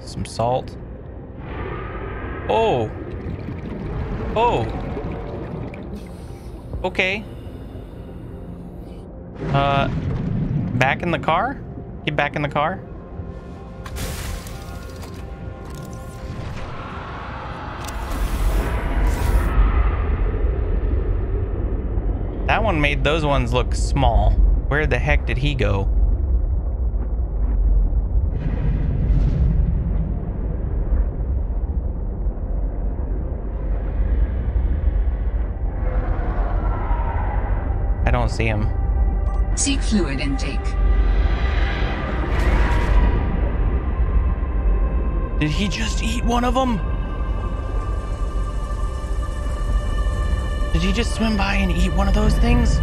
Some salt. Oh. Oh. Okay. Uh, back in the car? Get back in the car? That one made those ones look small. Where the heck did he go? I don't see him. Seek fluid intake. Did he just eat one of them? Did he just swim by and eat one of those things?